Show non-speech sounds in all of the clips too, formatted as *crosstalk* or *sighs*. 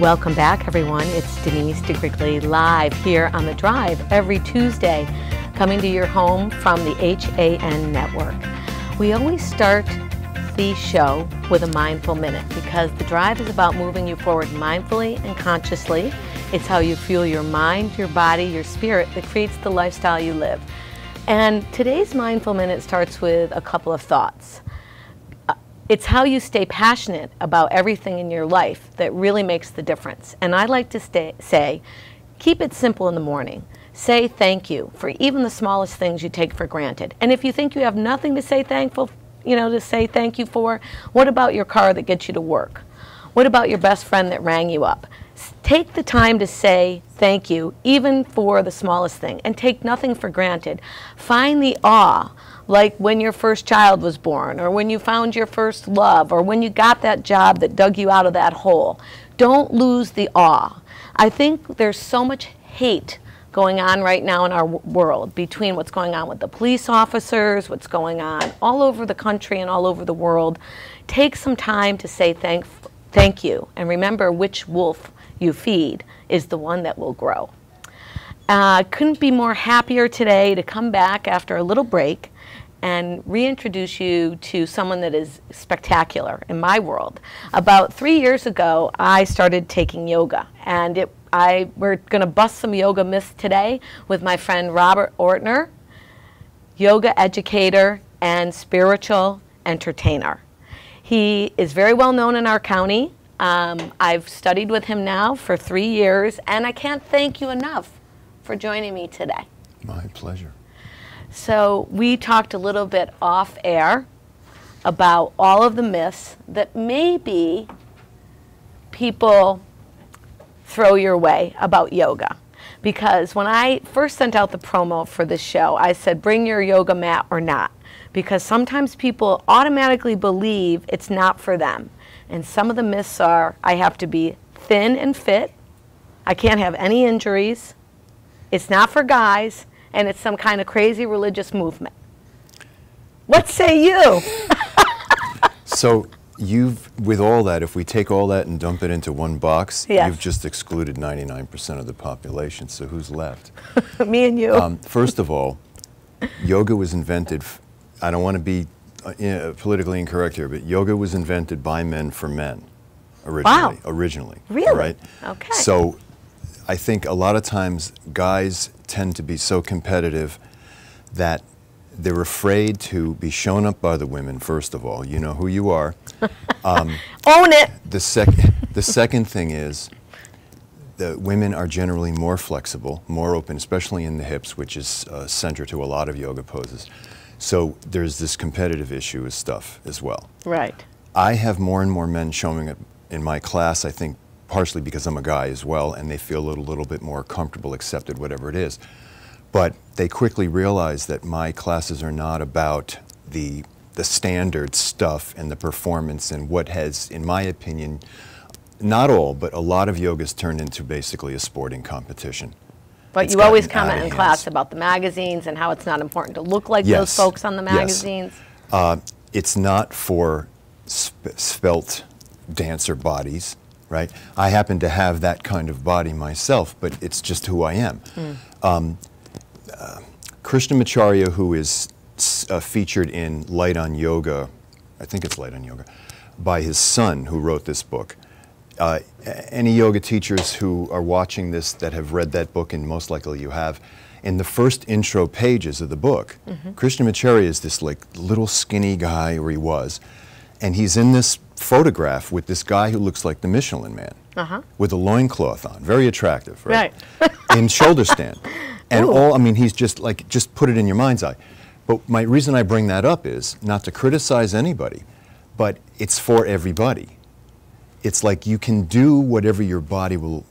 Welcome back, everyone. It's Denise DiGrigoli live here on The Drive every Tuesday, coming to your home from the HAN network. We always start the show with a mindful minute because The Drive is about moving you forward mindfully and consciously. It's how you fuel your mind, your body, your spirit that creates the lifestyle you live. And today's mindful minute starts with a couple of thoughts it's how you stay passionate about everything in your life that really makes the difference. And I like to stay, say, keep it simple in the morning. Say thank you for even the smallest things you take for granted. And if you think you have nothing to say thankful, you know, to say thank you for, what about your car that gets you to work? What about your best friend that rang you up? Take the time to say thank you, even for the smallest thing, and take nothing for granted. Find the awe like when your first child was born, or when you found your first love, or when you got that job that dug you out of that hole. Don't lose the awe. I think there's so much hate going on right now in our world between what's going on with the police officers, what's going on all over the country and all over the world. Take some time to say thank, thank you and remember which wolf you feed is the one that will grow. I uh, couldn't be more happier today to come back after a little break and reintroduce you to someone that is spectacular in my world. About three years ago, I started taking yoga, and it, I, we're going to bust some yoga myths today with my friend Robert Ortner, yoga educator and spiritual entertainer. He is very well known in our county. Um, I've studied with him now for three years, and I can't thank you enough for joining me today. My pleasure. So we talked a little bit off air about all of the myths that maybe people throw your way about yoga. Because when I first sent out the promo for this show, I said, bring your yoga mat or not. Because sometimes people automatically believe it's not for them. And some of the myths are I have to be thin and fit, I can't have any injuries, it's not for guys, and it's some kind of crazy religious movement. What say you? *laughs* so you've, with all that, if we take all that and dump it into one box, yes. you've just excluded 99% of the population. So who's left? *laughs* Me and you. Um, first of all, yoga was invented, I don't want to be uh, politically incorrect here, but yoga was invented by men for men originally. Wow. Originally. Really? Right? Okay. So I think a lot of times guys tend to be so competitive that they're afraid to be shown up by the women, first of all. You know who you are. *laughs* Um, Own it. The, sec- the second thing is the women are generally more flexible, more open, especially in the hips, which is uh, center to a lot of yoga poses. So there's this competitive issue with stuff as well. Right. I have more and more men showing up in my class, I think partially because I'm a guy as well, and they feel a little, little bit more comfortable, accepted, whatever it is. But they quickly realize that my classes are not about the, the standard stuff and the performance and what has, in my opinion, not all, but a lot of yoga's turned into basically a sporting competition. But it's you always comment in class about the magazines and how it's not important to look like yes. those folks on the magazines. Yes. Uh, it's not for spelt dancer bodies right? I happen to have that kind of body myself, but it's just who I am. Mm. Um, uh, Krishnamacharya, who is uh, featured in Light on Yoga, I think it's Light on Yoga, by his son who wrote this book. Uh, any yoga teachers who are watching this that have read that book, and most likely you have, in the first intro pages of the book, mm -hmm. Krishnamacharya is this like little skinny guy, or he was, and he's in this photograph with this guy who looks like the Michelin man uh-huh. with a loincloth on, very attractive, right? right. *laughs* in shoulder stand. And Ooh. all, I mean, he's just like, just put it in your mind's eye. But my reason I bring that up is not to criticize anybody, but it's for everybody. It's like you can do whatever your body will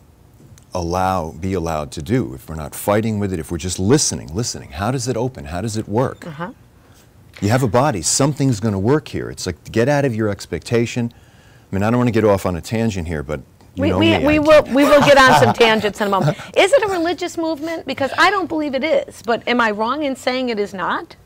allow, be allowed to do. If we're not fighting with it, if we're just listening, listening. How does it open? How does it work? Uh-huh. You have a body. Something's going to work here. It's like get out of your expectation. I mean, I don't want to get off on a tangent here, but we, we, we will we will get on some tangents in a moment. Is it a religious movement? Because I don't believe it is. But am I wrong in saying it is not?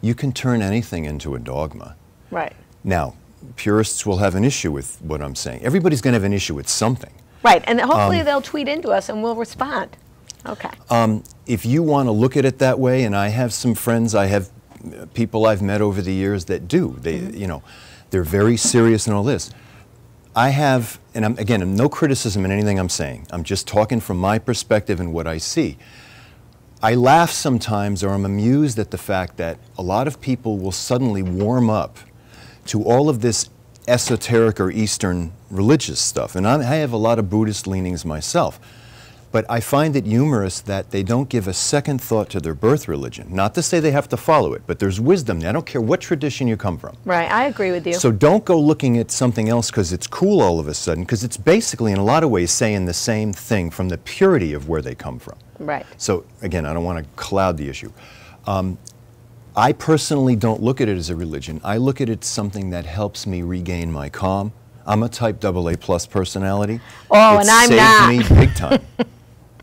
You can turn anything into a dogma. Right. Now, purists will have an issue with what I'm saying. Everybody's going to have an issue with something. Right, and Um, hopefully they'll tweet into us and we'll respond. Okay. Um, if you want to look at it that way, and I have some friends, I have people I've met over the years that do. They, mm-hmm. you know, they're very serious in all this. I have, and I'm, again, no criticism in anything I'm saying. I'm just talking from my perspective and what I see. I laugh sometimes, or I'm amused at the fact that a lot of people will suddenly warm up to all of this esoteric or Eastern religious stuff. And I have a lot of Buddhist leanings myself. But I find it humorous that they don't give a second thought to their birth religion. Not to say they have to follow it, but there's wisdom. there. I don't care what tradition you come from. Right, I agree with you. So don't go looking at something else because it's cool all of a sudden, because it's basically, in a lot of ways, saying the same thing from the purity of where they come from. right. So again, I don't want to cloud the issue. Um, I personally don't look at it as a religion. I look at it as something that helps me regain my calm. I'm a type AA plus personality. Oh, It and I'm saved not. me big time. *laughs*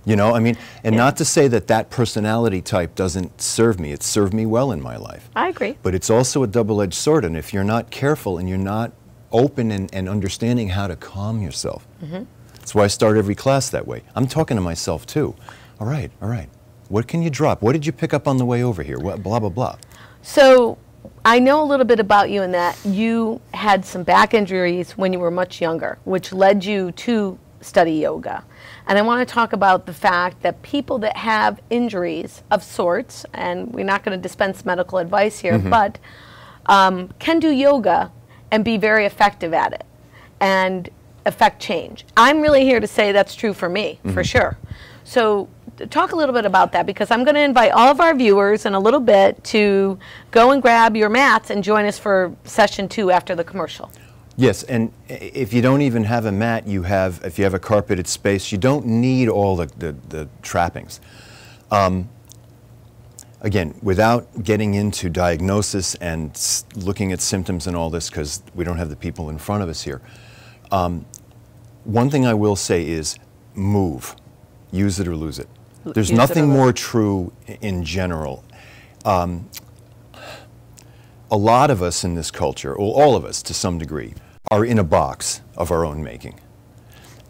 you know, I mean, and not to say that that personality type doesn't serve me. It served me well in my life. I agree. But it's also a double-edged sword, and if you're not careful and you're not open and, and understanding how to calm yourself, Mm-hmm. that's why I start every class that way. I'm talking to myself too. All right, all right. What can you drop? What did you pick up on the way over here? What, blah blah blah. So I know a little bit about you in that you had some back injuries when you were much younger, which led you to study yoga. And I want to talk about the fact that people that have injuries of sorts, and we're not going to dispense medical advice here, but um, can do yoga and be very effective at it and affect change. I'm really here to say that's true for me, for sure. So, talk a little bit about that because I'm going to invite all of our viewers in a little bit to go and grab your mats and join us for session two after the commercial. Yes, and if you don't even have a mat, you have, if you have a carpeted space, you don't need all the, the, the trappings. Um, again, without getting into diagnosis and looking at symptoms and all this, because we don't have the people in front of us here, um, one thing I will say is move. Use it or lose it. There's use nothing lose more it. true in general a lot of us in this culture, or all of us to some degree, are in a box of our own making.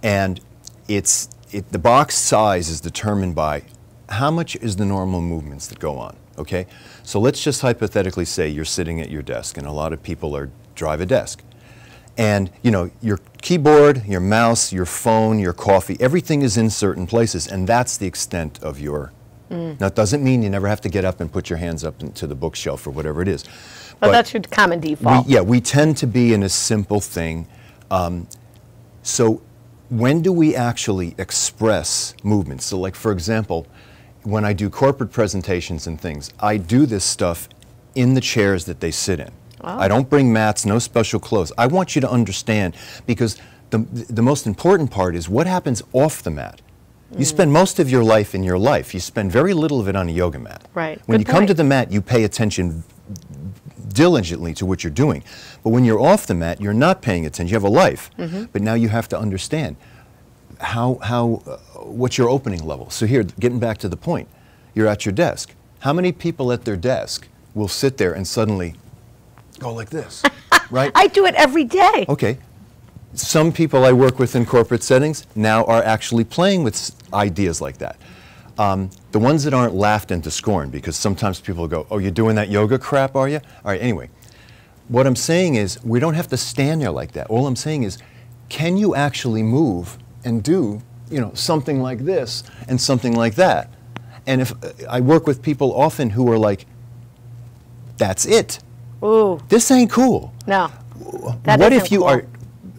And it's, it, the box size is determined by how much is the normal movements that go on, okay? So let's just hypothetically say you're sitting at your desk, and a lot of people are drive a desk. And you know, your keyboard, your mouse, your phone, your coffee, everything is in certain places, and that's the extent of your. Mm. Now, it doesn't mean you never have to get up and put your hands up into the bookshelf or whatever it is. But, that's your common We, default. yeah, we tend to be in a simple thing. Um, so, when do we actually express movements? So, like for example, when I do corporate presentations and things, I do this stuff in the chairs that they sit in. Oh. I don't bring mats, no special clothes. I want you to understand because the, the most important part is what happens off the mat. You spend most of your life in your life. You spend very little of it on a yoga mat. Right. When Good you come to the mat, you pay attention diligently to what you're doing. But when you're off the mat, you're not paying attention. You have a life, Mm-hmm. but now you have to understand how how uh, what's your opening level. So here, getting back to the point, you're at your desk. How many people at their desk will sit there and suddenly go like this, *laughs* right? I do it every day. Okay. Some people I work with in corporate settings now are actually playing with ideas like that. Um, the ones that aren't laughed into scorn, because sometimes people go, Oh, you're doing that yoga crap, are you? All right, anyway. What I'm saying is, we don't have to stand there like that. All I'm saying is, can you actually move and do, you know, something like this and something like that? And if uh, I work with people often who are like, that's it. Ooh, This ain't cool no. That what if you cool. are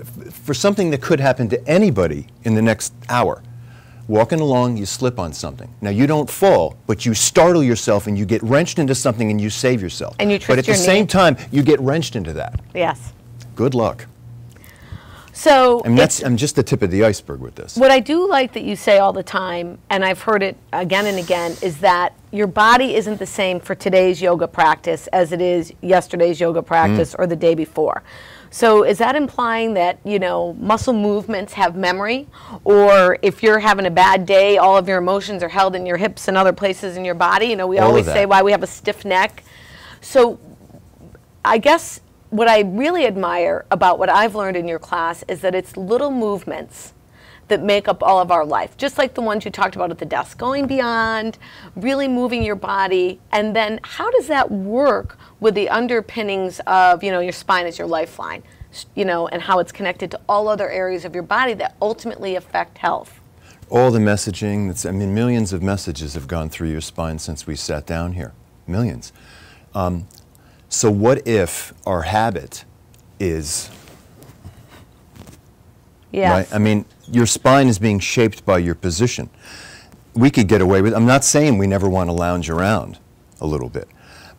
f- for something that could happen to anybody in the next hour walking along you slip on something now you don't fall but you startle yourself and you get wrenched into something and you save yourself And you but at the your same knee. time you get wrenched into that Yes. good luck So and that's i'm just the tip of the iceberg with this What I do like that you say all the time, and I've heard it again and again, is that your body isn't the same for today's yoga practice as it is yesterday's yoga practice mm. or the day before. So is that implying that, you know, muscle movements have memory? Or if you're having a bad day, all of your emotions are held in your hips and other places in your body? You know, we All always say why we have a stiff neck. So I guess what I really admire about what I've learned in your class is that it's little movements that make up all of our life, just like the ones you talked about at the desk, going beyond, really moving your body, and then how does that work with the underpinnings of, you know, your spine is your lifeline, you know, and how it's connected to all other areas of your body that ultimately affect health? All the messaging, that's, I mean, millions of messages have gone through your spine since we sat down here. Millions. Um, so, what if our habit is Yes. Right? I mean, your spine is being shaped by your position. We could get away with I'm not saying we never want to lounge around a little bit.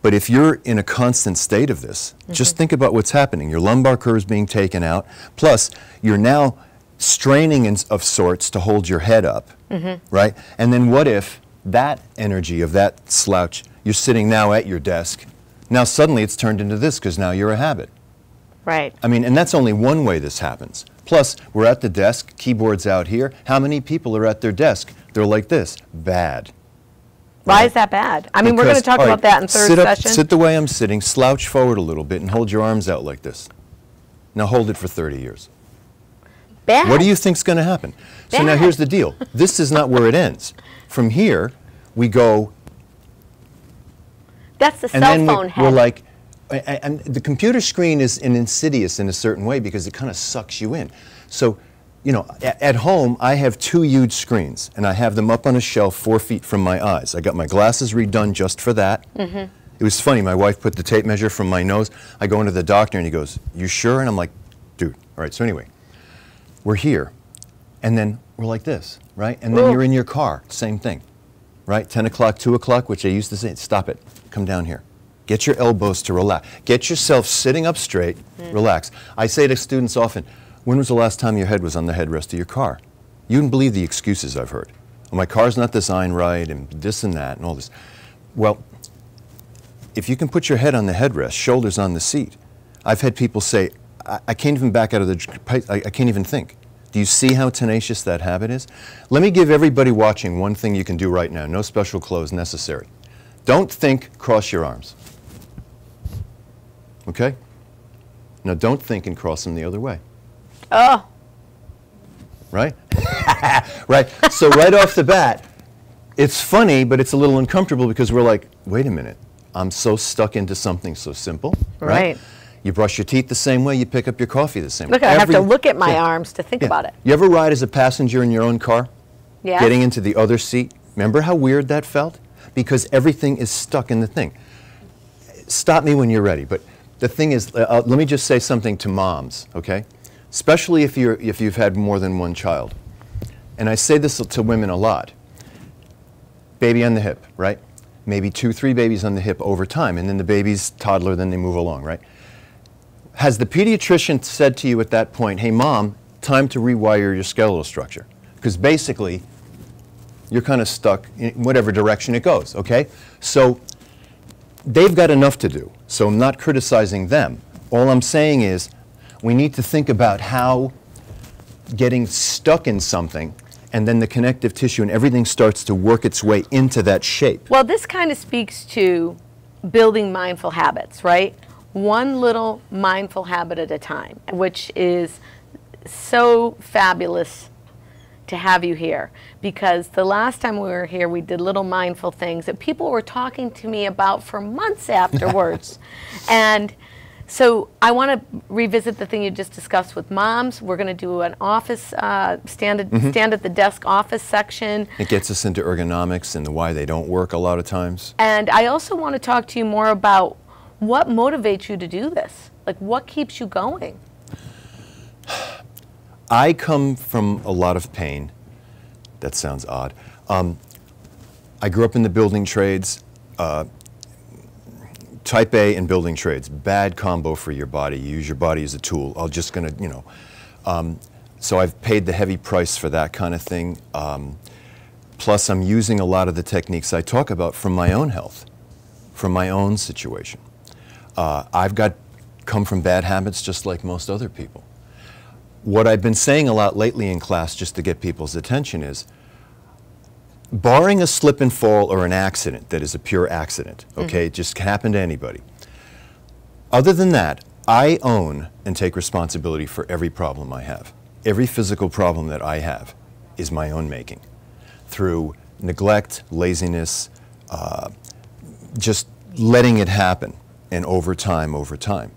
But if you're in a constant state of this, Mm-hmm. just think about what's happening. Your lumbar curve is being taken out, plus you're now straining in, of sorts to hold your head up, Mm-hmm. right? And then what if that energy of that slouch, you're sitting now at your desk, now suddenly it's turned into this because now you're a habit. Right. I mean, and that's only one way this happens. Plus, we're at the desk, keyboards out here. How many people are at their desk? They're like this. Bad. Why is that bad? I mean, we're going to talk right, about that in third sit up, session. Sit the way I'm sitting, slouch forward a little bit, and hold your arms out like this. Now hold it for 30 years. bad. What do you think's going to happen? So now here's the deal. This is not where it ends. From here, we go That's the cell phone we, head. we're like, and the computer screen is an insidious in a certain way because it kind of sucks you in. So, you know, a- at home I have two huge screens and I have them up on a shelf four feet from my eyes. I got my glasses redone just for that. Mm-hmm. It was funny. My wife put the tape measure from my nose. I go into the doctor and he goes, "You sure?" And I'm like, "Dude, all right." So anyway, we're here, and then we're like this, right? And then Ooh. you're in your car, same thing right? 10 o'clock, 2 o'clock, which I used to say, stop it, come down here. Get your elbows to relax. Get yourself sitting up straight, hmm. relax. I say to students often, when was the last time your head was on the headrest of your car? You wouldn't believe the excuses I've heard. "Oh, my car's not designed right, and this and that, and all this. Well, if you can put your head on the headrest, shoulders on the seat, I've had people say, I, I can't even back out of the, I, I can't even think. Do you see how tenacious that habit is? Let me give everybody watching one thing you can do right now. No special clothes necessary. Don't think, cross your arms. Okay? Now don't think and cross them the other way. oh, Right? *laughs* right. So right off the bat, it's funny, but it's a little uncomfortable because we're like, wait a minute, I'm so stuck into something so simple. Right. You brush your teeth the same way, you pick up your coffee the same look, way. I have to look at my Yeah. arms to think Yeah. about it. You ever ride as a passenger in your own car? Yeah. Getting into the other seat? Remember how weird that felt? Because everything is stuck in the thing. Stop me when you're ready. But the thing is, uh, uh, let me just say something to moms, okay? Especially if, you're, if you've had more than one child. And I say this to women a lot. Baby on the hip, right? Maybe two, three babies on the hip over time, and then the baby's toddler, then they move along, right? Has the pediatrician said to you at that point, hey, mom, time to rewire your skeletal structure? Because basically, you're kind of stuck in whatever direction it goes, okay? So they've got enough to do, so I'm not criticizing them. All I'm saying is we need to think about how getting stuck in something and then the connective tissue and everything starts to work its way into that shape. Well, this kind of speaks to building mindful habits, right? One little mindful habit at a time, which is so fabulous to have you here because the last time we were here, we did little mindful things that people were talking to me about for months *laughs* afterwards. and so I want to revisit the thing you just discussed with moms. We're going to do an office uh, stand, at, stand at the desk office section. It gets us into ergonomics and why they don't work a lot of times. And I also want to talk to you more about what motivates you to do this. Like, what keeps you going? *sighs* *sighs* I come from a lot of pain. That sounds odd. Um, I grew up in the building trades. Uh, type A and building trades, bad combo for your body. You use your body as a tool. I'm just gonna, you know. Um, so I've paid the heavy price for that kind of thing. Um, plus, I'm using a lot of the techniques I talk about from my own health, from my own situation. Uh, I've got come from bad habits just like most other people what I've been saying a lot lately in class, just to get people's attention, is barring a slip and fall or an accident that is a pure accident, okay, it just can happen to anybody. Other than that, I own and take responsibility for every problem I have. Every physical problem that I have is my own making through neglect, laziness, uh, just letting it happen, and over time, over time.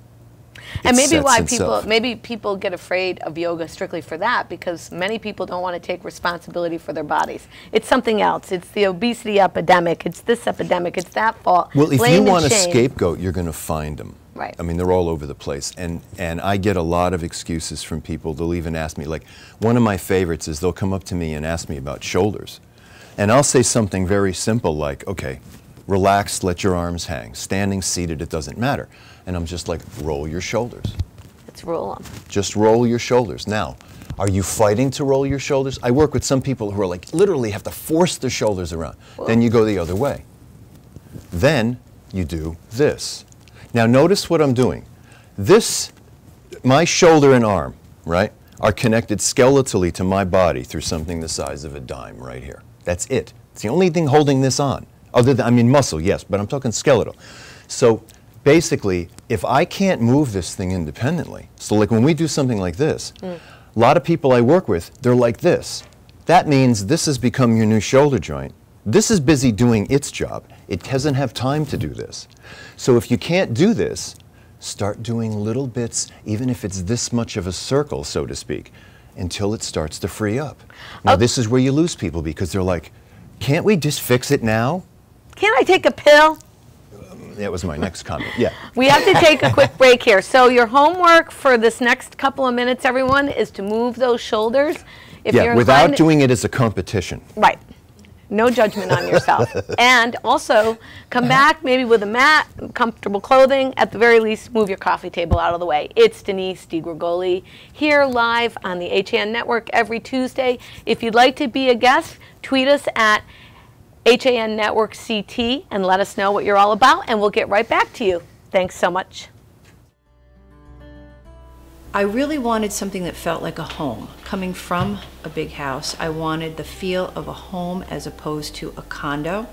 And maybe why itself. people maybe people get afraid of yoga strictly for that because many people don't want to take responsibility for their bodies. It's something else. It's the obesity epidemic. It's this epidemic. It's that fault. Well, if Blame you want a scapegoat, you're going to find them. Right. I mean, they're all over the place, and and I get a lot of excuses from people. They'll even ask me, like, one of my favorites is they'll come up to me and ask me about shoulders, and I'll say something very simple like, okay, relax, let your arms hang, standing, seated, it doesn't matter, and I'm just like, roll your shoulders. Let's roll them. Just roll your shoulders. Now, are you fighting to roll your shoulders? I work with some people who are like literally have to force their shoulders around. Then you go the other way. Then you do this. Now notice what I'm doing. This, my shoulder and arm, right, are connected skeletally to my body through something the size of a dime right here. That's it. It's the only thing holding this on. Other than, I mean, muscle, yes, but I'm talking skeletal. So basically, if I can't move this thing independently, so like when we do something like this, hmm. a lot of people I work with, they're like this. That means this has become your new shoulder joint. This is busy doing its job. It doesn't have time to do this. So if you can't do this, start doing little bits, even if it's this much of a circle, so to speak, until it starts to free up. Now, Oh. this is where you lose people because they're like, can't we just fix it now? Can't I take a pill? That was my next comment. Yeah. We have to take a quick break here. So your homework for this next couple of minutes, everyone, is to move those shoulders. If yeah, without doing it as a competition. Right. No judgment on yourself. *laughs* and also, come back maybe with a mat, comfortable clothing. At the very least, move your coffee table out of the way. It's Denise DiGrigoli here live on the HAN Network every Tuesday. If you'd like to be a guest, tweet us at HAN Network CT and let us know what you're all about, and we'll get right back to you. Thanks so much. I really wanted something that felt like a home. Coming from a big house, I wanted the feel of a home as opposed to a condo.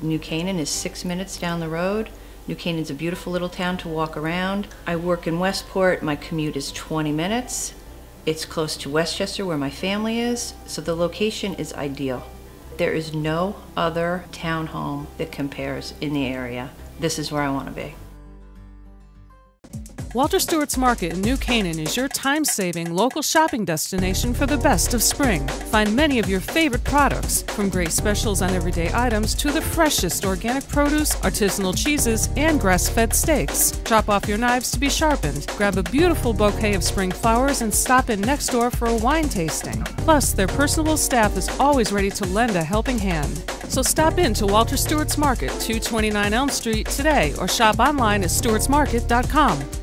New Canaan is six minutes down the road. New Canaan's a beautiful little town to walk around. I work in Westport. My commute is 20 minutes. It's close to Westchester, where my family is, so the location is ideal. There is no other townhome that compares in the area. This is where I want to be. Walter Stewart's Market in New Canaan is your time saving local shopping destination for the best of spring. Find many of your favorite products, from great specials on everyday items to the freshest organic produce, artisanal cheeses, and grass fed steaks. Drop off your knives to be sharpened, grab a beautiful bouquet of spring flowers, and stop in next door for a wine tasting. Plus, their personable staff is always ready to lend a helping hand. So stop in to Walter Stewart's Market, 229 Elm Street today, or shop online at stewartsmarket.com.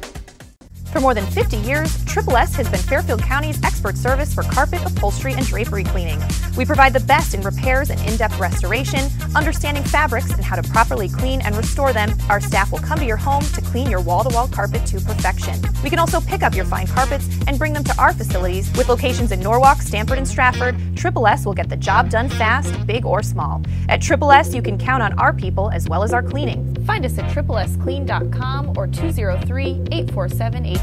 For more than 50 years, Triple S has been Fairfield County's expert service for carpet, upholstery, and drapery cleaning. We provide the best in repairs and in-depth restoration, understanding fabrics and how to properly clean and restore them. Our staff will come to your home to clean your wall-to-wall carpet to perfection. We can also pick up your fine carpets and bring them to our facilities with locations in Norwalk, Stamford, and Stratford. Triple S will get the job done fast, big or small. At Triple S, you can count on our people as well as our cleaning. Find us at triplesclean.com or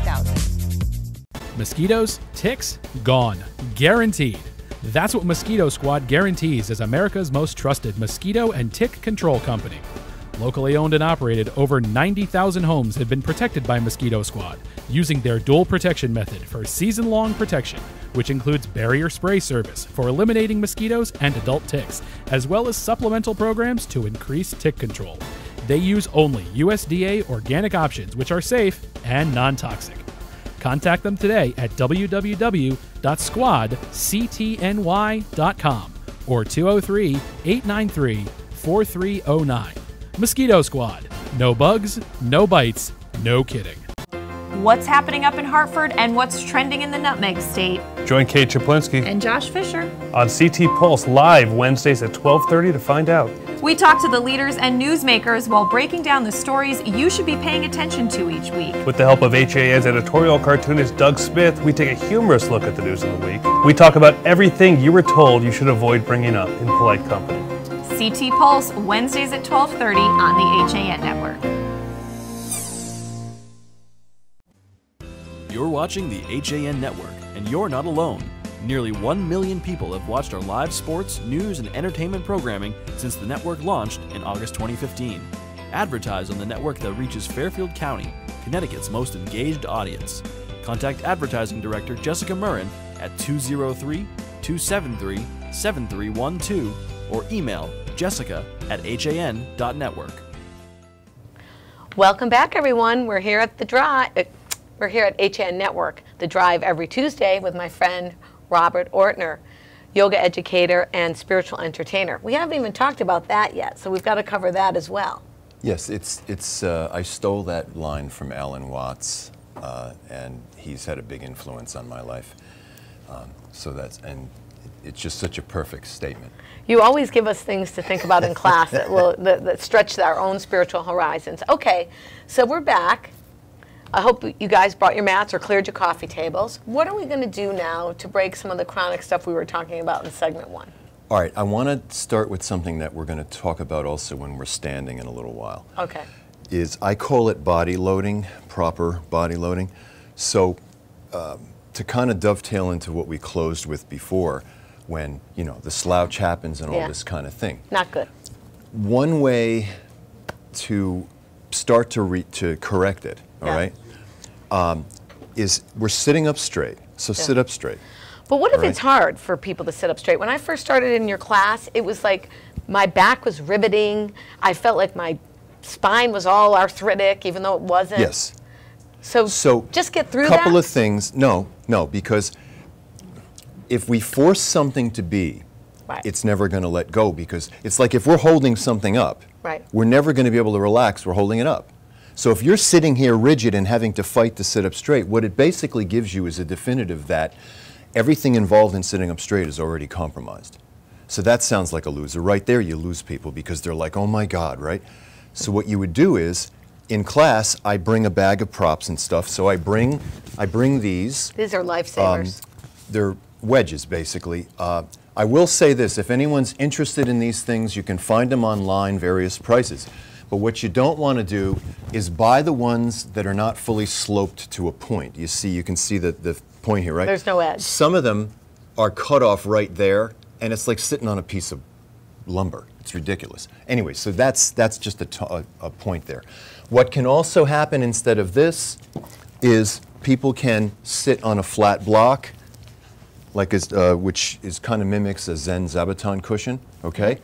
203-847-8000. Mosquitoes, ticks, gone. Guaranteed. That's what Mosquito Squad guarantees as America's most trusted mosquito and tick control company. Locally owned and operated, over 90,000 homes have been protected by Mosquito Squad using their dual protection method for season long protection, which includes barrier spray service for eliminating mosquitoes and adult ticks, as well as supplemental programs to increase tick control. They use only USDA organic options, which are safe and non toxic. Contact them today at www.squadctny.com or 203 893 4309. Mosquito Squad. No bugs, no bites, no kidding. What's happening up in Hartford and what's trending in the Nutmeg State? Join Kate Chaplinsky And Josh Fisher. on CT Pulse live Wednesdays at 12:30 to find out. We talk to the leaders and newsmakers while breaking down the stories you should be paying attention to each week. With the help of HAN's editorial cartoonist Doug Smith, we take a humorous look at the news of the week. We talk about everything you were told you should avoid bringing up in polite company. CT Pulse Wednesdays at 12:30 on the HAN network. You're watching the HAN Network, and you're not alone. Nearly 1 million people have watched our live sports, news, and entertainment programming since the network launched in August 2015. Advertise on the network that reaches Fairfield County, Connecticut's most engaged audience. Contact Advertising Director Jessica Murrin at 203 273 7312 or email jessica at han.network. Welcome back, everyone. We're here at the drive. Uh, We're here at HAN Network, the drive every Tuesday with my friend Robert Ortner, yoga educator and spiritual entertainer. We haven't even talked about that yet, so we've got to cover that as well. Yes, it's, it's, uh, I stole that line from Alan Watts, uh, and he's had a big influence on my life. Um, so that's, and it's just such a perfect statement. You always give us things to think about in class that will that, that stretch our own spiritual horizons. Okay, so we're back. I hope you guys brought your mats or cleared your coffee tables. What are we going to do now to break some of the chronic stuff we were talking about in segment one? All right, I want to start with something that we're going to talk about also when we're standing in a little while. Okay. Is I call it body loading, proper body loading. So um, to kind of dovetail into what we closed with before, when you know the slouch happens and all Yeah. this kind of thing. Not good. One way to start to re- to correct it, all Yeah. right, um, is we're sitting up straight. So sit up straight. But what if right. it's hard for people to sit up straight? When I first started in your class, it was like my back was riveting. I felt like my spine was all arthritic, even though it wasn't. Yes. So, So just get through couple that. of things. No, no, because if we force something to be, Right. it's never going to let go because it's like if we're holding something up, Right. we're never going to be able to relax. We're holding it up. So if you're sitting here rigid and having to fight to sit up straight, what it basically gives you is a definitive that everything involved in sitting up straight is already compromised. So that sounds like a loser. Right there, you lose people because they're like, oh my God, right? So what you would do is, in class, I bring a bag of props and stuff. So I bring, I bring these. These are lifesavers. They're wedges, basically. Uh, I will say this, if anyone's interested in these things, you can find them online, various prices. But what you don't want to do is buy the ones that are not fully sloped to a point. You see, you can see the, the point here, right? There's no edge. Some of them are cut off right there, and it's like sitting on a piece of lumber. It's ridiculous. Anyway, so that's, that's just a, a, a point there. What can also happen instead of this is people can sit on a flat block, like as, uh, which is kind of mimics a Zen Zabuton cushion, okay?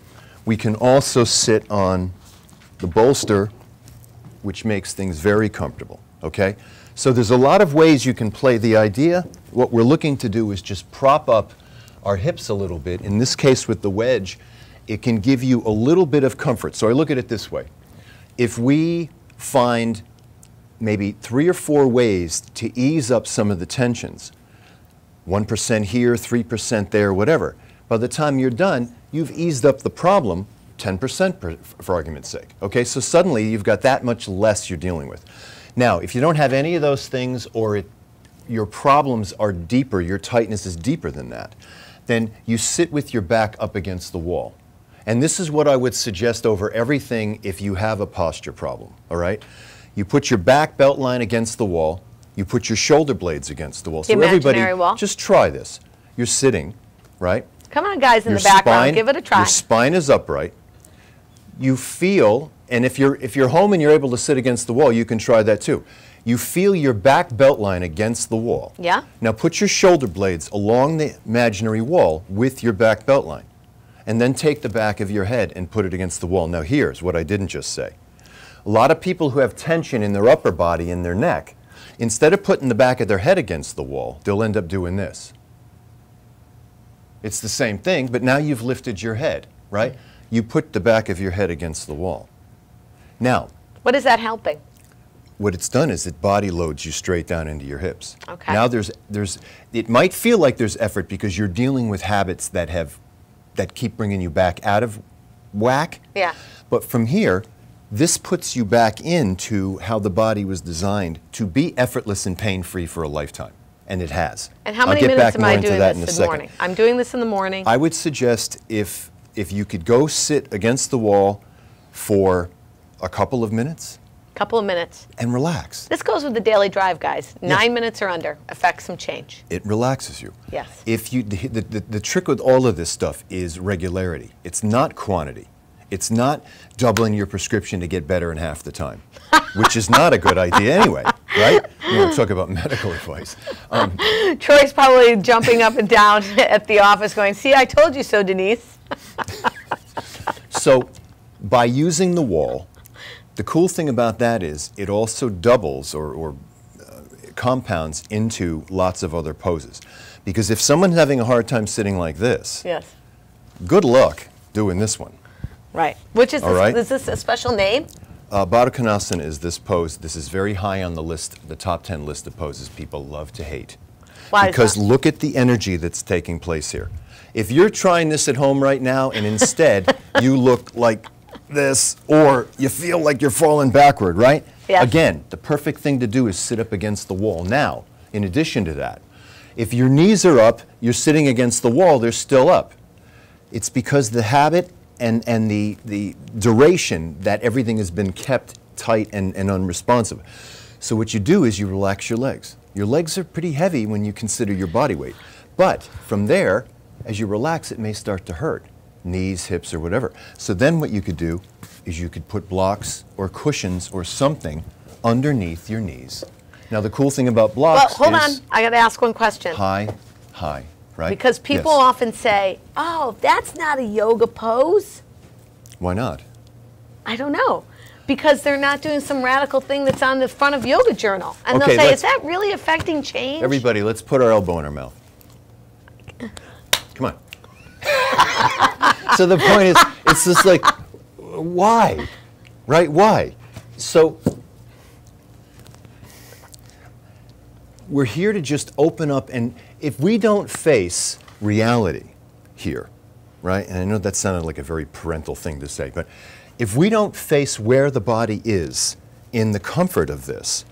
We can also sit on the bolster, which makes things very comfortable, okay? So there's a lot of ways you can play. The idea, what we're looking to do is just prop up our hips a little bit. In this case with the wedge, it can give you a little bit of comfort. So I look at it this way. If we find maybe three or four ways to ease up some of the tensions, 1% here, 3% there, whatever. By the time you're done, you've eased up the problem 10% per, for argument's sake. Okay, so suddenly you've got that much less you're dealing with. Now, if you don't have any of those things or it, your problems are deeper, your tightness is deeper than that, then you sit with your back up against the wall. And this is what I would suggest over everything if you have a posture problem, all right? You put your back belt line against the wall, you put your shoulder blades against the wall. The so everybody, wall? just try this. You're sitting, right? Come on, guys in Your the background, spine- give it a try. Your spine is upright. You feel, and if you're if you're home and you're able to sit against the wall, you can try that too. You feel your back belt line against the wall. Yeah. Now put your shoulder blades along the imaginary wall with your back belt line. And then take the back of your head and put it against the wall. Now here's what I didn't just say. A lot of people who have tension in their upper body and their neck, instead of putting the back of their head against the wall, they'll end up doing this. It's the same thing, but now you've lifted your head, right? You put the back of your head against the wall. Now, what is that helping? what it's done is it body loads you straight down into your hips. Okay. Now there's there's it might feel like there's effort because you're dealing with habits that have that keep bringing you back out of whack. Yeah. But from here, this puts you back into how the body was designed to be effortless and pain-free for a lifetime, and it has. And how many minutes am I doing this in the second. morning? I'm doing this in the morning. I would suggest if if you could go sit against the wall for a couple of minutes, Couple of minutes. and relax. This goes with the daily drive, guys. Nine minutes or under affects some change. It relaxes you. Yes. If you the, the, the, the trick with all of this stuff is regularity. It's not quantity. It's not doubling your prescription to get better in half the time, which is not a good idea anyway, right? You want to talk about medical advice. Um, Troy's probably jumping up and down *laughs* at the office going, See, I told you so, Denise. So, by using the wall, the cool thing about that is it also doubles or, or uh, compounds into lots of other poses. Because if someone's having a hard time sitting like this, Yes. good luck doing this one. Right. Which is All this, right. is this a special name? Uh, Baddha is this pose. This is very high on the list, the top 10 list of poses people love to hate. Why because look at the energy that's taking place here. If you're trying this at home right now and instead *laughs* you look like this or you feel like you're falling backward, right? Yes. Again, the perfect thing to do is sit up against the wall. Now, in addition to that, if your knees are up, you're sitting against the wall, they're still up. It's because the habit and, and the, the duration that everything has been kept tight and, and unresponsive. So what you do is you relax your legs. Your legs are pretty heavy when you consider your body weight. But from there, as you relax, it may start to hurt. Knees, hips, or whatever. So then what you could do is you could put blocks or cushions or something underneath your knees. Now the cool thing about Well, blocks hold on. I got to ask one question. high, high, right? Because people Yes. often say, oh, that's not a yoga pose. Why not? I don't know. Because they're not doing some radical thing that's on the front of Yoga Journal. And Okay, they'll say, is that really affecting change? Everybody, let's put our elbow in our mouth. Come on. *laughs* so the point is, it's just like, why? Right? Why? So we're here to just open up, and if we don't face reality here, right? And I know that sounded like a very parental thing to say, but if we don't face where the body is in the comfort of this,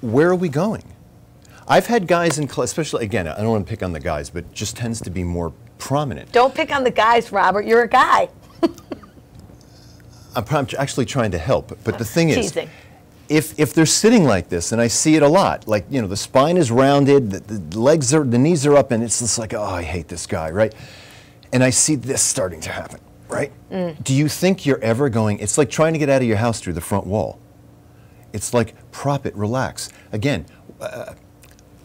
where are we going? I've had guys in class, especially again, I don't want to pick on the guys, but just tends to be more prominent. Don't pick on the guys, Robert. You're a guy. I'm, actually trying to help, but the thing is, Teasing. If if they're sitting like this, and I see it a lot, like you know, the spine is rounded, the, the legs are, the knees are up, and it's just like, oh, I hate this guy, right? And I see this starting to happen, right? Mm. Do you think you're ever going? It's like trying to get out of your house through the front wall. It's like prop it, relax. Again, uh,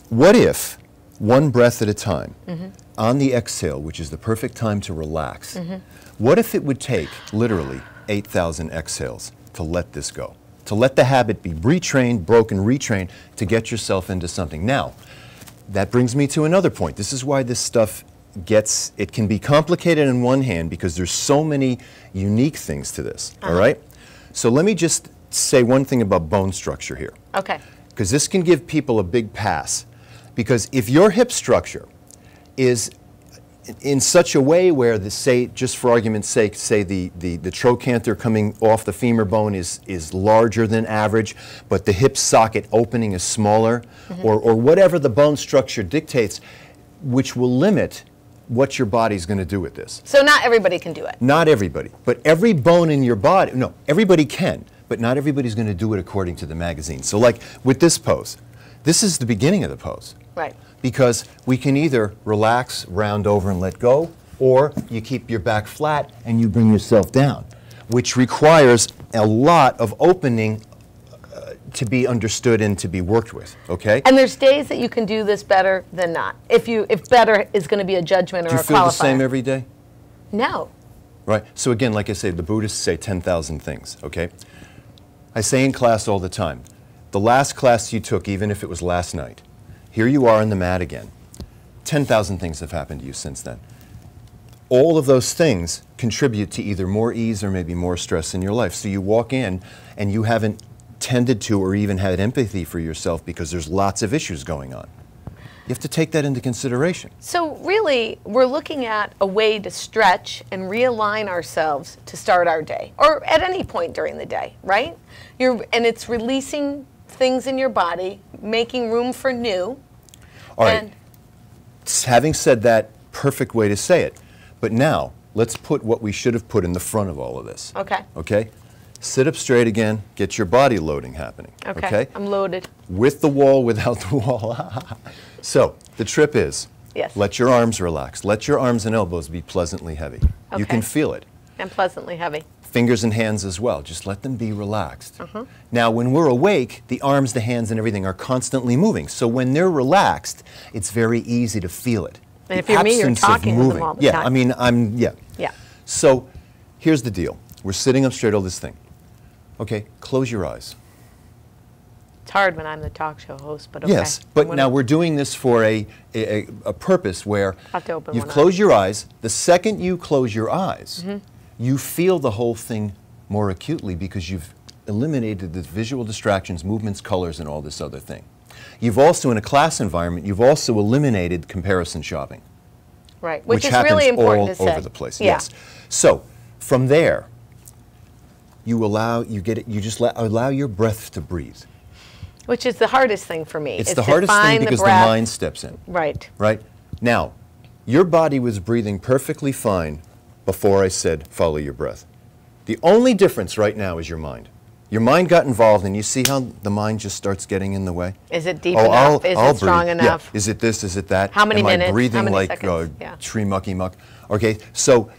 what if one breath at a time, mm-hmm. on the exhale, which is the perfect time to relax, mm-hmm. what if it would take literally 8,000 exhales to let this go? To let the habit be retrained, broken, retrained, to get yourself into something. Now, that brings me to another point. This is why this stuff gets, it can be complicated in one hand because there's so many unique things to this, uh-huh. all right? So let me just say one thing about bone structure here Okay. because this can give people a big pass. Because if your hip structure is in such a way where the say, just for argument's sake, say the, the, the trochanter coming off the femur bone is, is larger than average, but the hip socket opening is smaller, mm-hmm. or, or whatever the bone structure dictates, which will limit what your body's going to do with this. So not everybody can do it. Not everybody, but every bone in your body, no, everybody can, but not everybody's going to do it according to the magazine. So, like with this pose, this is the beginning of the pose Right. Because we can either relax, round over, and let go, or you keep your back flat and you bring yourself down, which requires a lot of opening uh, to be understood and to be worked with, okay? And there's days that you can do this better than not. If you if better is going to be a judgment or Do you a feel the same every day? no. Right. So again, like I say, the Buddhists say 10,000 things, okay? I say in class all the time, the last class you took, even if it was last night, here you are on the mat again. 10,000 things have happened to you since then. All of those things contribute to either more ease or maybe more stress in your life. So you walk in and you haven't tended to or even had empathy for yourself because there's lots of issues going on. You have to take that into consideration. So really, we're looking at a way to stretch and realign ourselves to start our day, or at any point during the day, right? You're and it's releasing things in your body, making room for new. All right. having said that, perfect way to say it. But now, let's put what we should have put in the front of all of this. Okay. Okay? Sit up straight again. Get your body loading happening. Okay. Okay. I'm loaded. With the wall, without the wall. *laughs* so the trip is. Yes. Let your arms relax. Let your arms and elbows be pleasantly heavy. Okay. You can feel it. And pleasantly heavy. Fingers and hands as well. Just let them be relaxed. Uh-huh. Now, when we're awake, the arms, the hands, and everything are constantly moving. So when they're relaxed, it's very easy to feel it. And The if you're me, you're talking with them all the yeah, time. I mean, I'm, yeah. Yeah. So here's the deal. We're sitting up straight, all this thing. Okay, close your eyes. It's hard when I'm the talk show host, but okay. Yes, but now we're doing this for a, a, a purpose where Have to open you've eye. closed your eyes. The second you close your eyes, Mm-hmm. You feel the whole thing more acutely because you've eliminated the visual distractions, movements, colors, and all this other thing. You've also, in a class environment, you've also eliminated comparison shopping, right, which, is happens really important all to say. over the place. Yeah. Yes. So from there, you allow you get it. You just let, allow your breath to breathe. Which is the hardest thing for me. It's the hardest thing because the, the mind steps in. Right. right? Now, your body was breathing perfectly fine before I said follow your breath. The only difference right now is your mind. Your mind got involved, and you see how the mind just starts getting in the way? Is it deep oh, enough? I'll, is I'll it strong enough? Yeah. Is it this? Is it that? How many Am minutes? I How breathing many like uh, Yeah. tree mucky muck? Okay, so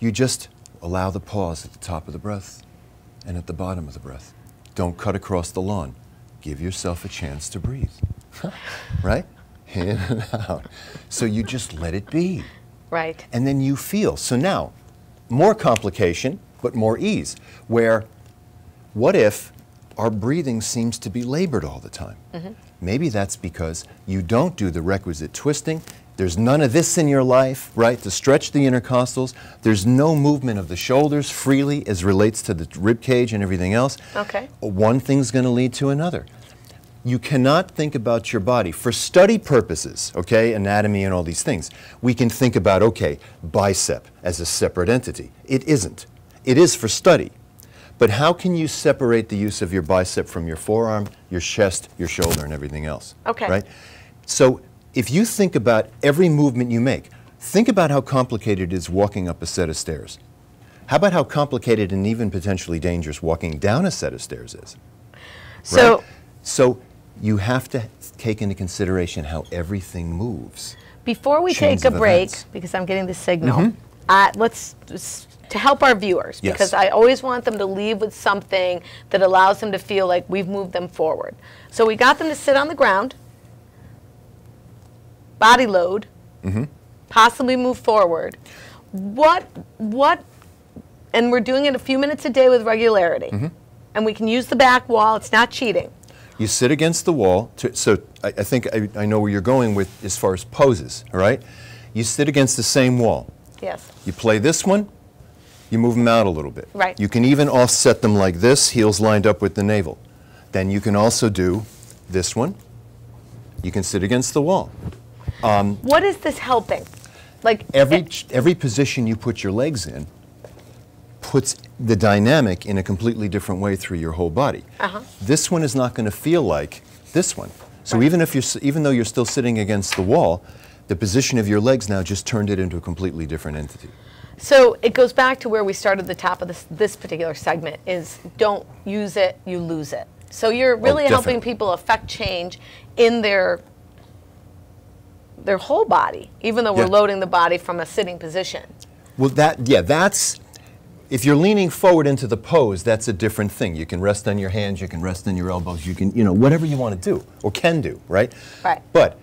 you just allow the pause at the top of the breath and at the bottom of the breath. Don't cut across the lawn. Give yourself a chance to breathe. *laughs* right? In and out. So you just let it be. Right. And then you feel. So now, more complication, but more ease. Where, what if our breathing seems to be labored all the time? Mm-hmm. Maybe that's because you don't do the requisite twisting. There's none of this in your life, right? To stretch the intercostals. There's no movement of the shoulders freely as relates to the rib cage and everything else. Okay. One thing's going to lead to another. You cannot think about your body for study purposes, okay, anatomy and all these things. We can think about, okay, bicep as a separate entity. It isn't. It is for study. But how can you separate the use of your bicep from your forearm, your chest, your shoulder, and everything else? Okay. Right? So if you think about every movement you make, think about how complicated it is walking up a set of stairs. How about how complicated and even potentially dangerous walking down a set of stairs is? So right? So you have to take into consideration how everything moves. before we Chains take a break, events. because I'm getting the signal, uh, let's to help our viewers Yes. because I always want them to leave with something that allows them to feel like we've moved them forward. So we got them to sit on the ground, body load, possibly move forward. What what and we're doing it a few minutes a day with regularity. And we can use the back wall, it's not cheating. You sit against the wall. To, so I, I think I, I know where you're going with as far as poses, all right? You sit against the same wall. Yes. You play this one, you move them out a little bit. Right. You can even offset them like this, heels lined up with the navel. Then you can also do this one. You can sit against the wall. What is this helping? Like Every, eh, every position you put your legs in puts the dynamic in a completely different way through your whole body. Uh-huh. This one is not going to feel like this one. So even if you're, even though you're still sitting against the wall, the position of your legs now just turned it into a completely different entity. So it goes back to where we started the top of this, this particular segment is don't use it, you lose it. So you're really helping people affect change in their their whole body, even though we're loading the body from a sitting position. Well, that yeah, that's if you're leaning forward into the pose, that's a different thing. You can rest on your hands, you can rest on your elbows, you can you know whatever you want to do or can do, right? Right. But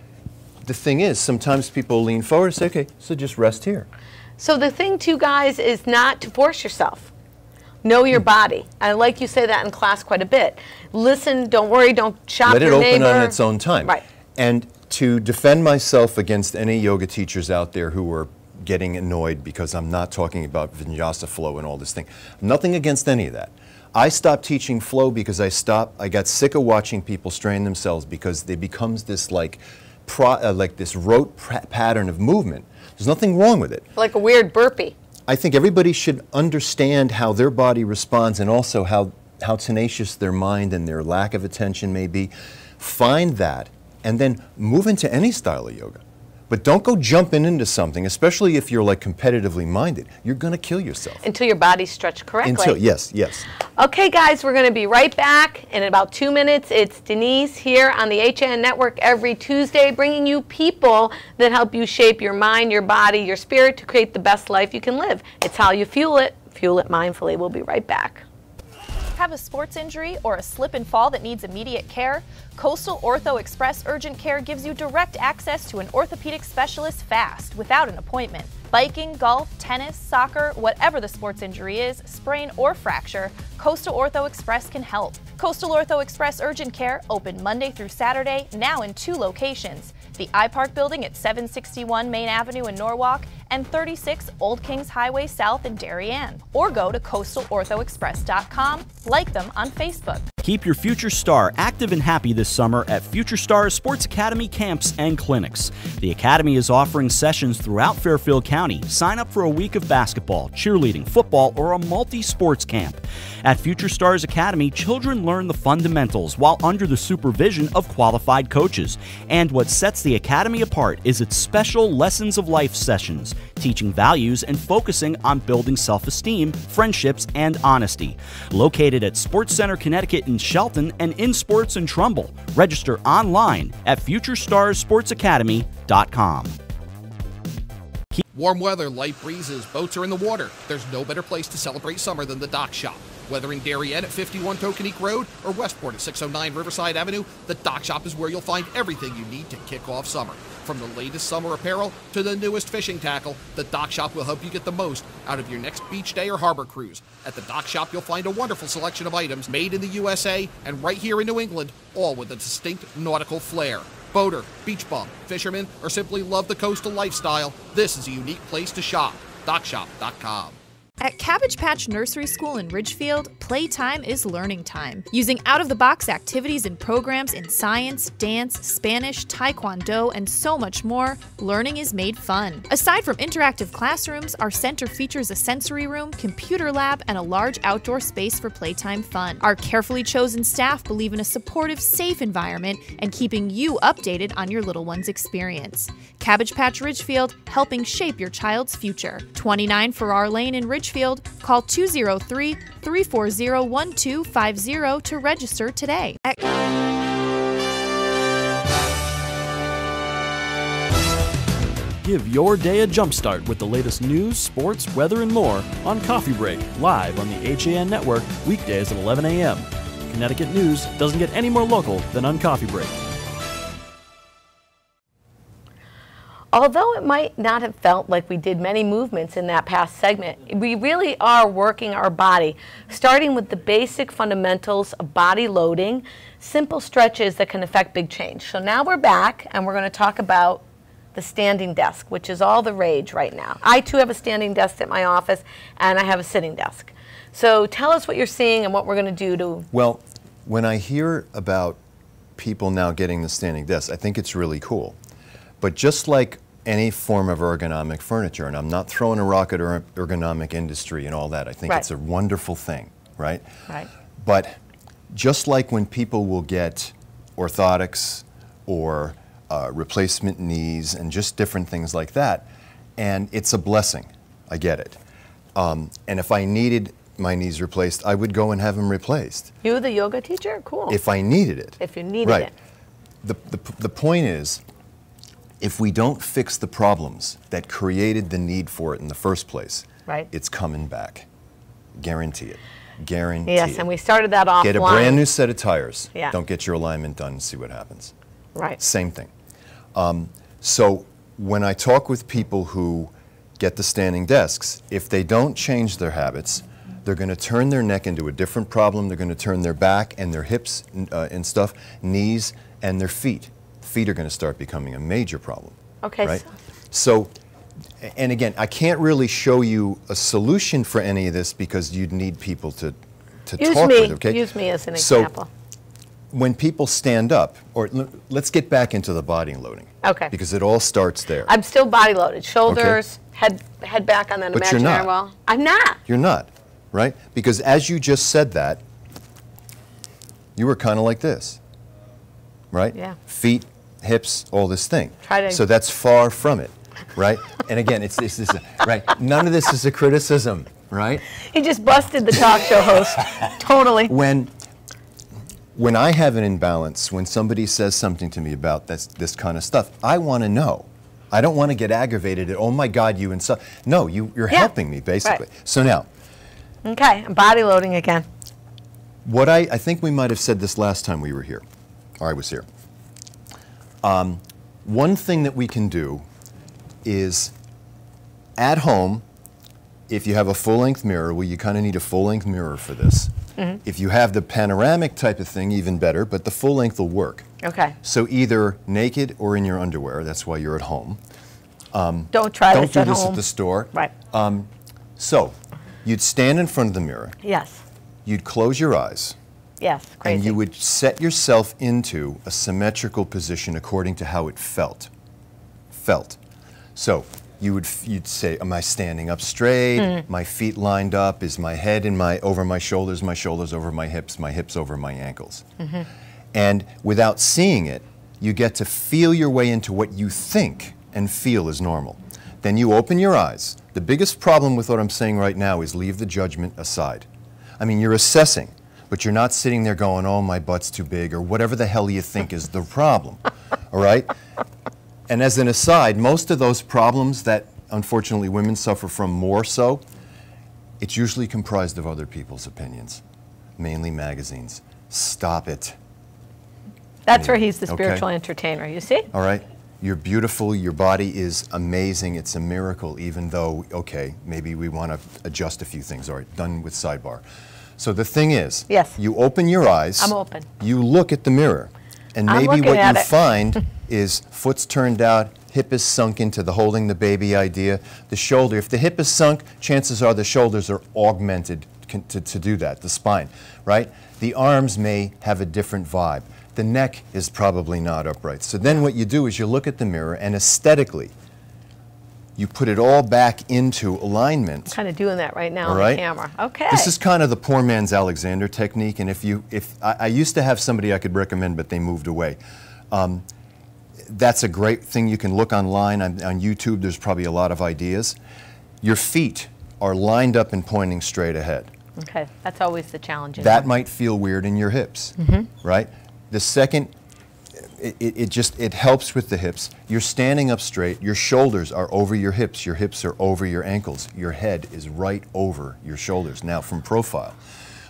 the thing is, sometimes people lean forward and say, okay, so just rest here. So the thing too, guys, is not to force yourself. Know your Hmm. body. I like you say that in class quite a bit. Listen, don't worry, don't shop Let it open neighbor. on its own time. Right. And to defend myself against any yoga teachers out there who are getting annoyed because I'm not talking about vinyasa flow and all this thing. Nothing against any of that. I stopped teaching flow because I stopped. I got sick of watching people strain themselves because it becomes this like, pro, uh, like this rote pattern of movement. There's nothing wrong with it. Like a weird burpee. I think everybody should understand how their body responds and also how, how tenacious their mind and their lack of attention may be. Find that and then move into any style of yoga. But don't go jumping into something, especially if you're like competitively minded. You're going to kill yourself. Until your body's stretched correctly. Until yes, yes. Okay, guys, we're going to be right back in about two minutes. It's Denise here on the HAN Network every Tuesday, bringing you people that help you shape your mind, your body, your spirit to create the best life you can live. It's how you fuel it. Fuel it mindfully. We'll be right back. Have a sports injury or a slip and fall that needs immediate care? Coastal Ortho Express Urgent Care gives you direct access to an orthopedic specialist fast without an appointment. Biking, golf, tennis, soccer, whatever the sports injury is, sprain or fracture, Coastal Ortho Express can help. Coastal Ortho Express Urgent Care open Monday through Saturday, now in two locations the iPark building at 761 Main Avenue in Norwalk and 36 Old Kings Highway South in Darien. Or go to coastalorthoexpress.com, like them on Facebook. Keep your future star active and happy this summer at Future Stars Sports Academy camps and clinics. The Academy is offering sessions throughout Fairfield County. Sign up for a week of basketball, cheerleading, football, or a multi sports camp. At Future Stars Academy, children learn the fundamentals while under the supervision of qualified coaches. And what sets the Academy apart is its special Lessons of Life sessions, teaching values and focusing on building self esteem, friendships, and honesty. Located at Sports Center Connecticut in Shelton and InSports in Trumbull. Register online at FutureStarsSportsAcademy.com. Warm weather, light breezes, boats are in the water. There's no better place to celebrate summer than the Dock Shop. Whether in Darien at 51 Tokeneke Road or Westport at 609 Riverside Avenue, the Dock Shop is where you'll find everything you need to kick off summer. From the latest summer apparel to the newest fishing tackle, the Dock Shop will help you get the most out of your next beach day or harbor cruise. At the Dock Shop, you'll find a wonderful selection of items made in the USA and right here in New England, all with a distinct nautical flair. Boater, beach bum, fisherman, or simply love the coastal lifestyle, this is a unique place to shop. DockShop.com. At Cabbage Patch Nursery School in Ridgefield, playtime is learning time. Using out of the box activities and programs in science, dance, Spanish, taekwondo, and so much more, learning is made fun. Aside from interactive classrooms, our center features a sensory room, computer lab, and a large outdoor space for playtime fun. Our carefully chosen staff believe in a supportive, safe environment and keeping you updated on your little one's experience. Cabbage Patch Ridgefield, helping shape your child's future. 29 Farrar Lane in Ridgefield. Call 203 340 1250 to register today. Give your day a jumpstart with the latest news, sports, weather, and more on Coffee Break, live on the HAN Network, weekdays at 11 a.m. Connecticut news doesn't get any more local than on Coffee Break. Although it might not have felt like we did many movements in that past segment, we really are working our body, starting with the basic fundamentals of body loading, simple stretches that can affect big change. So now we're back and we're going to talk about the standing desk, which is all the rage right now. I too have a standing desk at my office and I have a sitting desk. So tell us what you're seeing and what we're going to do to. Well, when I hear about people now getting the standing desk, I think it's really cool. But just like any form of ergonomic furniture, and I'm not throwing a rock at er- ergonomic industry and all that. I think Right. it's a wonderful thing, right? Right. But just like when people will get orthotics or uh, replacement knees and just different things like that, and it's a blessing. I get it. Um, and if I needed my knees replaced, I would go and have them replaced You, the yoga teacher? Cool. if I needed it. If you needed right. it. The, the, the point is, if we don't fix the problems that created the need for it in the first place, Right. it's coming back. Guarantee it. Guarantee Yes, it. and we started that off. Get a brand new set of tires. Yeah. Don't get your alignment done and see what happens. Right. Same thing. Um, so when I talk with people who get the standing desks, if they don't change their habits, they're going to turn their neck into a different problem. They're going to turn their back and their hips uh, and stuff, knees and their feet. Feet are going to start becoming a major problem. Okay, Right. so- So, and again, I can't really show you a solution for any of this because you'd need people to to Use talk me. with. Okay. Use me as an So, example. when people stand up, or let's get back into the body loading. Okay. Because it all starts there. I'm still body loaded. Shoulders, head head back on that But you're not. wall. I'm not. You're not, right? Because as you just said that, you were kind of like this, right? Yeah. Feet, hips, all this thing. So that's far from it, right? and again, it's this is right. None of this is a criticism, right? He just busted the talk show host. *laughs* totally. When when I have an imbalance, when somebody says something to me about this this kind of stuff, I want to know. I don't want to get aggravated at, oh my God, you insult. No, you, you're Yeah. helping me, basically. Right. So now, Okay, I'm body loading again. what I, I think we might have said this last time we were here, or I was here. Um, one thing that we can do is at home, if you have a full length mirror, well, you kind of need a full length mirror for this. Mhm. If you have the panoramic type of thing, even better, but the full length will work. Okay. So either naked or in your underwear, that's why you're at home. Um, Don't try don't this do at this home. at the store. Right. Um, so you'd stand in front of the mirror, Yes. you'd close your eyes, Yes. Crazy. and you would set yourself into a symmetrical position according to how it felt. Felt. So you would you'd say, "Am I standing up straight? Mm. My feet lined up? Is my head in my over my shoulders? My shoulders over my hips? My hips over my ankles?" Mhm. And without seeing it, you get to feel your way into what you think and feel is normal. Then you open your eyes. The biggest problem with what I'm saying right now is leave the judgment aside. I mean, you're assessing, but you're not sitting there going, oh, my butt's too big, or whatever the hell you think is the problem. *laughs* All right? And as an aside, most of those problems that unfortunately women suffer from more so, it's usually comprised of other people's opinions, mainly magazines. Stop it. That's where he's the Okay. spiritual entertainer. You see? All right? You're beautiful. Your body is amazing. It's a miracle, even though, okay, maybe we want to adjust a few things. All right, done with sidebar. So the thing is, Yes. you open your eyes. I'm open. You look at the mirror. And I'm maybe what you it. find *laughs* is foot's turned out, hip is sunk into the holding the baby idea, the shoulder. If the hip is sunk, chances are the shoulders are augmented to, to do that, the spine, right? The arms may have a different vibe. The neck is probably not upright. So then what you do is you look at the mirror and aesthetically, you put it all back into alignment. kind of doing that right now All on right. the camera. Okay. This is kind of the poor man's Alexander technique, and if you, if I, I used to have somebody I could recommend, but they moved away. Um, that's a great thing. You can look online on, on YouTube. There's probably a lot of ideas. Your feet are lined up and pointing straight ahead. okay. That's always the challenge. That might feel weird in your hips, Mhm. right? The second, it, it, just it helps with the hips. You're standing up straight. Your shoulders are over your hips. Your hips are over your ankles. Your head is right over your shoulders. Now, from profile,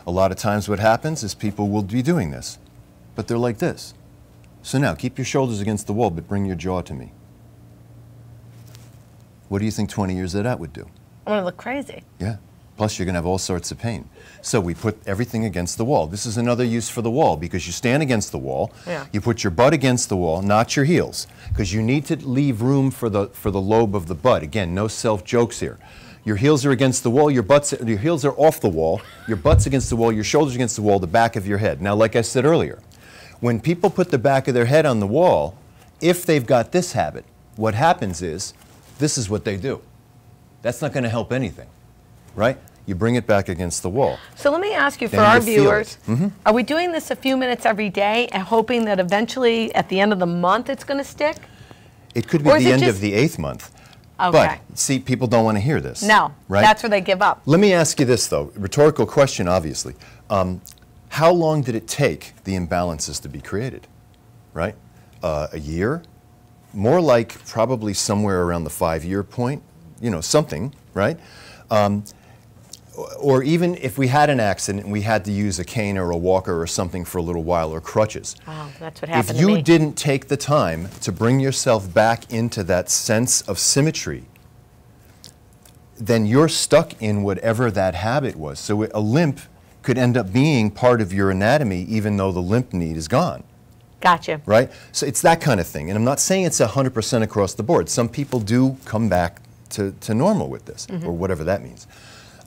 a lot of times what happens is people will be doing this, but they're like this. So now, keep your shoulders against the wall, but bring your jaw to me. What do you think 20 years of that would do? I'm gonna look crazy. Yeah. Plus, you're going to have all sorts of pain. So we put everything against the wall. This is another use for the wall because you stand against the wall. Yeah. You put your butt against the wall, not your heels, because you need to leave room for the for the lobe of the butt. Again, no self jokes here. Your heels are against the wall. Your butts, your heels are off the wall. Your butt's against the wall. Your shoulders against the wall. The back of your head. Now, like I said earlier, when people put the back of their head on the wall, if they've got this habit, what happens is, this is what they do. That's not going to help anything, right? You bring it back against the wall. So let me ask you, for our viewers, it. Mhm. are we doing this a few minutes every day and hoping that eventually at the end of the month it's going to stick? It could be Or the end of the eighth month. Okay. But see, people don't want to hear this. No, right? that's where they give up. Let me ask you this, though. Rhetorical question, obviously. Um, how long did it take the imbalances to be created? Right? Uh, a year? More like probably somewhere around the five year point, you know, something, right? Um, or even if we had an accident and we had to use a cane or a walker or something for a little while or crutches. Oh, that's what If you to me. didn't take the time to bring yourself back into that sense of symmetry, then you're stuck in whatever that habit was. So a limp could end up being part of your anatomy even though the limp need is gone, Gotcha. right? So it's that kind of thing. And I'm not saying it's 100% across the board. Some people do come back to, to normal with this, Mhm. or whatever that means.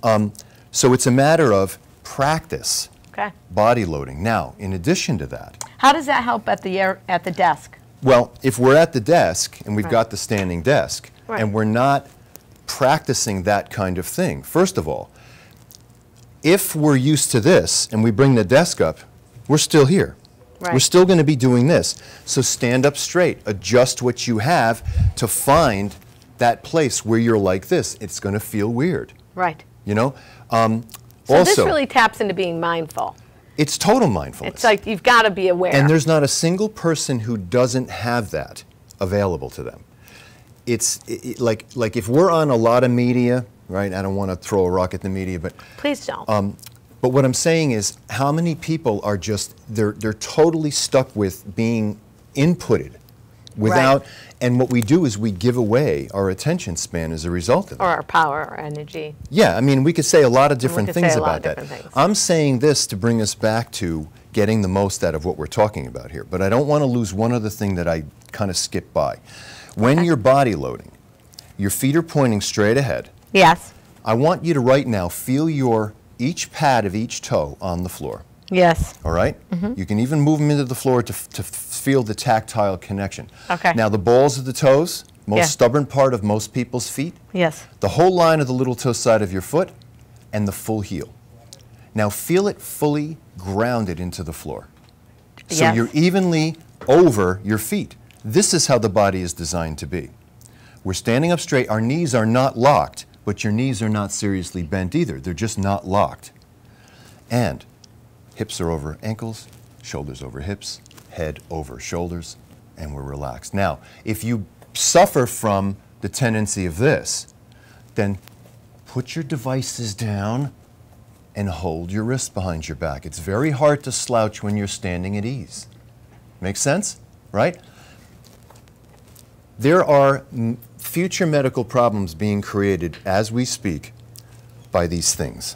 Um, so it's a matter of practice, Okay. body loading. Now, in addition to that, How does that help at the air, at the desk? well, if we're at the desk and we've Right. got the standing desk Right. and we're not practicing that kind of thing, first of all, if we're used to this and we bring the desk up, we're still here. We're still going to be doing this. So stand up straight, adjust what you have to find that place where you're like this. It's going to feel weird, Right. You know? Um, So also, this really taps into being mindful. it's total mindfulness. It's like you've got to be aware. And there's not a single person who doesn't have that available to them. It's i i- like like if we're on a lot of media, right? I don't want to throw a rock at the media, but Please don't. um, but what I'm saying is, how many people are just they're they're totally stuck with being inputted without. And what we do is we give away our attention span as a result of it. or our power our energy. Yeah, I mean, we could say a lot of different things about that. things. I'm saying this to bring us back to getting the most out of what we're talking about here. But I don't want to lose one other thing that I kind of skipped by. When you're body loading, your feet are pointing straight ahead. Yes. I want you to right now feel your each pad of each toe on the floor. Yes. All right? Mhm. You can even move them into the floor to, f- to feel the tactile connection. Okay. Now, the balls of the toes, most Yeah. stubborn part of most people's feet, Yes. the whole line of the little toe side of your foot, and the full heel. Now feel it fully grounded into the floor. So Yes. you're evenly over your feet. This is how the body is designed to be. We're standing up straight. Our knees are not locked, but your knees are not seriously bent either. They're just not locked. And hips are over ankles, shoulders over hips, head over shoulders, and we're relaxed. Now, if you suffer from the tendency of this, then put your devices down and hold your wrist behind your back. It's very hard to slouch when you're standing at ease. Make sense? Right? There are future medical problems being created as we speak by these things,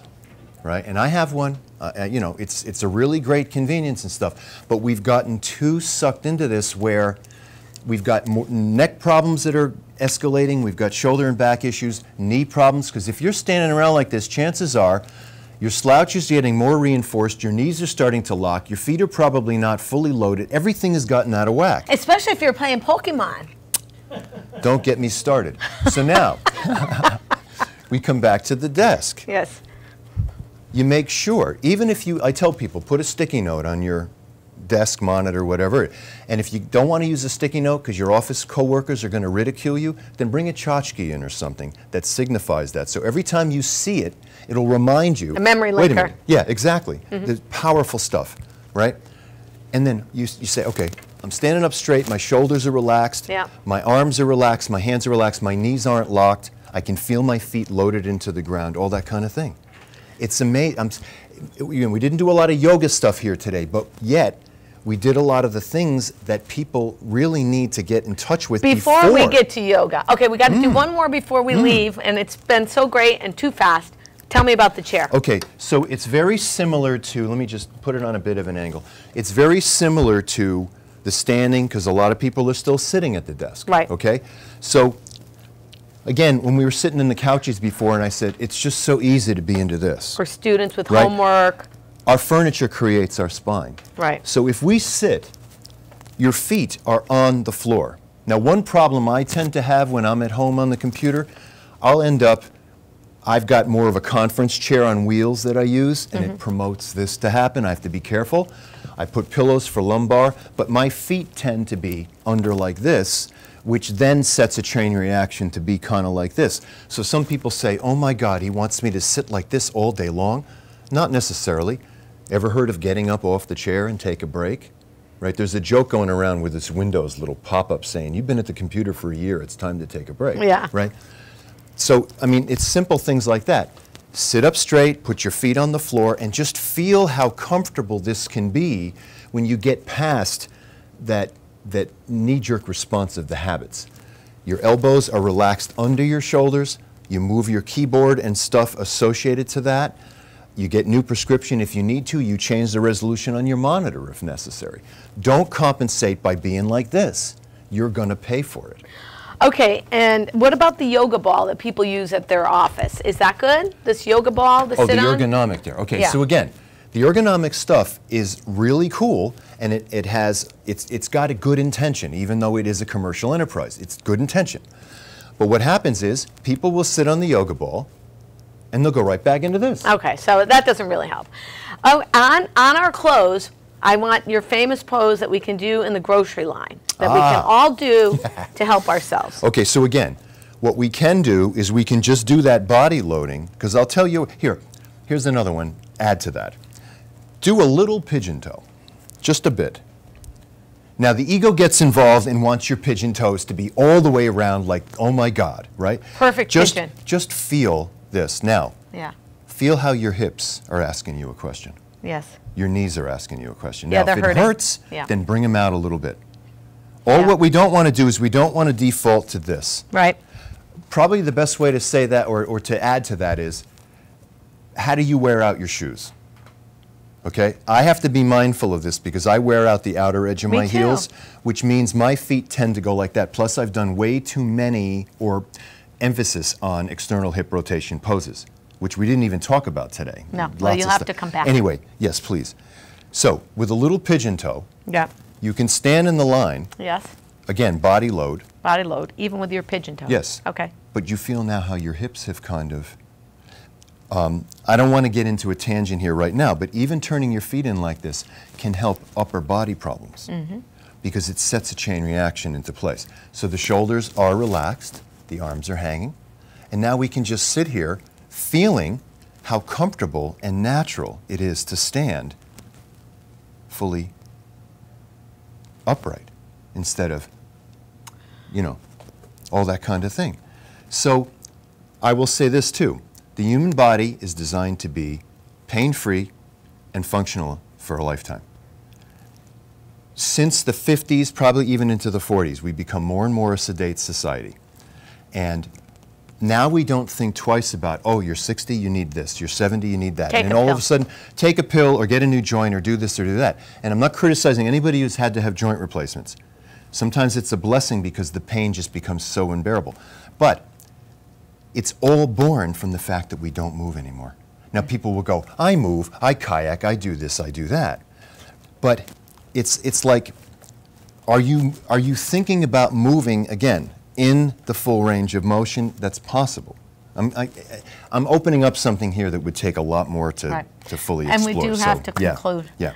right? And I have one. Uh, uh, you know, it's it's a really great convenience and stuff, but we've gotten too sucked into this where we've got more neck problems that are escalating. We've got shoulder and back issues, knee problems. Because if you're standing around like this, chances are your slouch is getting more reinforced. Your knees are starting to lock. Your feet are probably not fully loaded. Everything has gotten out of whack. Especially if you're playing Pokemon. Don't get me started. So now, *laughs* we come back to the desk. Yes. You make sure, even if you, I tell people, put a sticky note on your desk monitor, whatever. And if you don't want to use a sticky note because your office coworkers are going to ridicule you, then bring a tchotchke in or something that signifies that. So every time you see it, it'll remind you. A memory Wait a minute. Yeah, exactly. Mhm. There's powerful stuff, right? And then you, you say, okay, I'm standing up straight, my shoulders are relaxed, Yeah. my arms are relaxed, my hands are relaxed, my knees aren't locked, I can feel my feet loaded into the ground, all that kind of thing. It's amazing. You know, we didn't do a lot of yoga stuff here today, but yet we did a lot of the things that people really need to get in touch with Before, before, we get to yoga. Okay, we got to do Mm. one more before we Mm. leave, and it's been so great and too fast. Tell me about the chair. Okay, so it's very similar to, let me just put it on a bit of an angle. It's very similar to the standing, because a lot of people are still sitting at the desk. Right. Okay? So, again, when we were sitting in the couches before, and I said, it's just so easy to be into this. For students with Right. homework. Our furniture creates our spine. Right. So if we sit, your feet are on the floor. Now, one problem I tend to have when I'm at home on the computer, I'll end up, I've got more of a conference chair on wheels that I use, and Mhm. it promotes this to happen. I have to be careful. I put pillows for lumbar, but my feet tend to be under like this, which then sets a chain reaction to be kind of like this. So some people say, oh my God, he wants me to sit like this all day long. Not necessarily. Ever heard of getting up off the chair and take a break? Right? There's a joke going around with this Windows little pop-up saying, "You've been at the computer for a year. It's time to take a break." Yeah. Right? So, I mean, it's simple things like that. Sit up straight, put your feet on the floor, and just feel how comfortable this can be when you get past that, that knee-jerk response of the habits. Your elbows are relaxed under your shoulders. You move your keyboard and stuff associated to that. You get new prescription if you need to. You change the resolution on your monitor if necessary. Don't compensate by being like this. You're going to pay for it. Okay, and what about the yoga ball that people use at their office? Is that good? This yoga ball to Oh, sit the on? ergonomic there. Okay, Yeah. so again, the ergonomic stuff is really cool, and it, it has it's it's got a good intention, even though it is a commercial enterprise. It's good intention. But what happens is people will sit on the yoga ball, and they'll go right back into this. Okay, so that doesn't really help. Oh, on on our clothes, I want your famous pose that we can do in the grocery line, that we can Ah. all do *laughs* to help ourselves. Okay, so again, what we can do is we can just do that body loading, because I'll tell you, here, here's another one, add to that. Do a little pigeon toe, just a bit. Now, the ego gets involved and wants your pigeon toes to be all the way around like, oh my God, right? Perfect just, pigeon. Just feel this. Now, Yeah. feel how your hips are asking you a question. Yes. Your knees are asking you a question. Yeah, now, they're if it hurting. hurts, Yeah. then bring them out a little bit. All Yeah. what we don't want to do is we don't want to default to this Right. probably the best way to say that or, or to add to that is how do you wear out your shoes? Okay? I have to be mindful of this because I wear out the outer edge of Me my too. heels, which means my feet tend to go like that. Plus, I've done way too many or emphasis on external hip rotation poses, which we didn't even talk about today. No. Lots Well, you'll have stuff. to come back. Anyway, yes, please. So, with a little pigeon toe, Yeah. you can stand in the line, Yes. again, body load, Body load, even with your pigeon toe. Yes. Okay. But you feel now how your hips have kind of. Um, I don't want to get into a tangent here right now, but even turning your feet in like this can help upper body problems because it sets a chain reaction into place. So the shoulders are relaxed, the arms are hanging, and now we can just sit here feeling how comfortable and natural it is to stand fully upright instead of you know, all that kind of thing. So I will say this too the human body is designed to be pain free and functional for a lifetime. Since the 50s, probably even into the 40s, we become more and more a sedate society. And now we don't think twice about, oh, you're 60, you need this, you're 70, you need that. Take and all pill. of a sudden, take a pill or get a new joint or do this or do that. And I'm not criticizing anybody who's had to have joint replacements. Sometimes it's a blessing because the pain just becomes so unbearable. But it's all born from the fact that we don't move anymore. Now, people will go, I move, I kayak, I do this, I do that. But it's, it's like, are you, are you thinking about moving again in the full range of motion that's possible? I'm, I, I'm opening up something here that would take a lot more to, Right. to fully And we explore. do have so, to yeah. Yeah.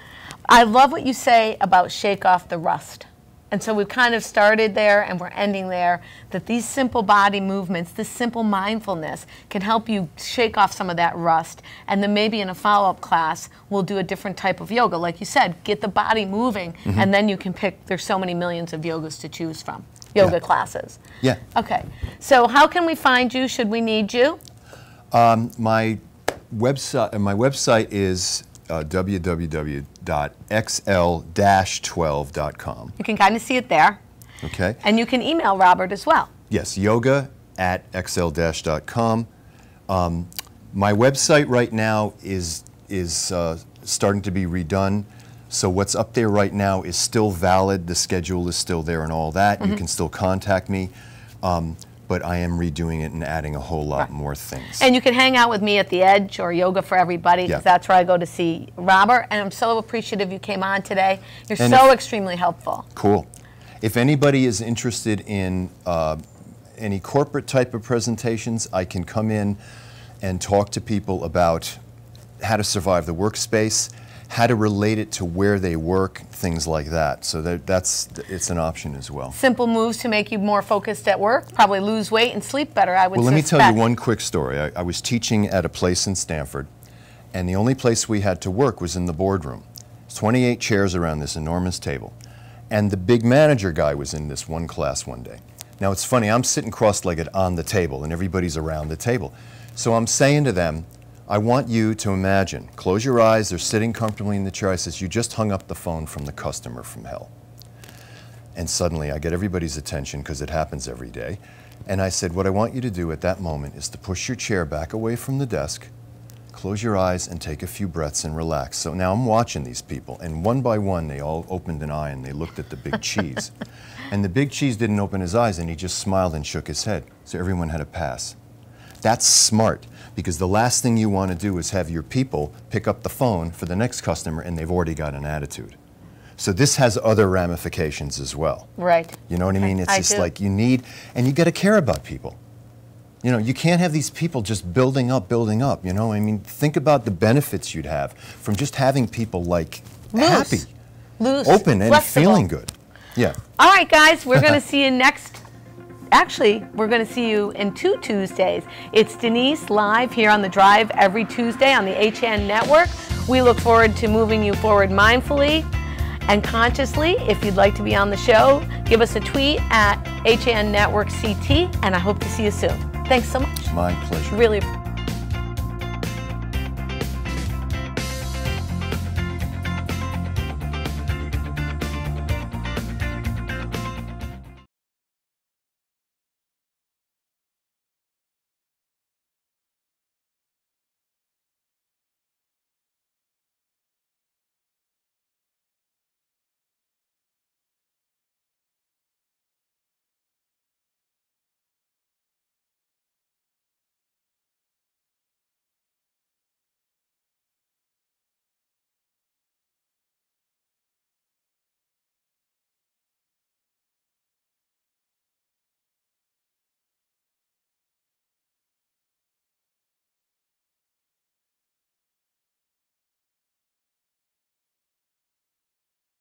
I love what you say about shake off the rust. And so we've kind of started there and we're ending there that these simple body movements, this simple mindfulness can help you shake off some of that rust. And then maybe in a follow up class, we'll do a different type of yoga. Like you said, get the body moving Mm-hmm. and then you can pick, there's so many millions of yogas to choose from, yoga Yeah. classes. Yeah. Okay. So how can we find you should we need you? My website, my website is uh, www.xl-12.com. You can kind of see it there. Okay. And you can email Robert as well. Yes, yoga at xl-.com. Um, my website right now is is uh, starting to be redone. So what's up there right now is still valid. The schedule is still there and all that. Mm-hmm. You can still contact me. Um, but I am redoing it and adding a whole lot more things. And you can hang out with me at the Edge or Yoga for Everybody because that's where I go to see Robert. And I'm so appreciative you came on today. You're And so if- extremely helpful. Cool. If anybody is interested in uh, any corporate type of presentations, I can come in and talk to people about how to survive the workspace, how to relate it to where they work, things like that. So that, that's it's an option as well. Simple moves to make you more focused at work, probably lose weight and sleep better, I would Well, let me tell you one quick story. I, I was teaching at a place in Stamford, and the only place we had to work was in the boardroom. 28 chairs around this enormous table. And the big manager guy was in this one class one day. Now, it's funny, I'm sitting cross legged on the table, and everybody's around the table. So I'm saying to them, I want you to imagine, close your eyes, they're sitting comfortably in the chair. I says, You just hung up the phone from the customer from hell. And suddenly I get everybody's attention because it happens every day. And I said, What I want you to do at that moment is to push your chair back away from the desk, close your eyes, and take a few breaths and relax. So now I'm watching these people, and one by one, they all opened an eye and they looked at the big cheese. *laughs* And the big cheese didn't open his eyes, and he just smiled and shook his head. So everyone had a pass. That's smart because the last thing you want to do is have your people pick up the phone for the next customer and they've already got an attitude. So this has other ramifications as well. Right. You know what I mean? It's I just do. like you need, and you got to care about people. You know, you can't have these people just building up, building up. You know, I mean, think about the benefits you'd have from just having people like Loose. happy. loose, open and flexible. feeling good. Yeah. All right, guys, we're going to see you next. Actually, we're going to see you in two Tuesdays. It's Denise live here on the Drive every Tuesday on the HAN Network. We look forward to moving you forward mindfully and consciously. If you'd like to be on the show, give us a tweet at HAN Network CT, and I hope to see you soon. Thanks so much. My pleasure. Really.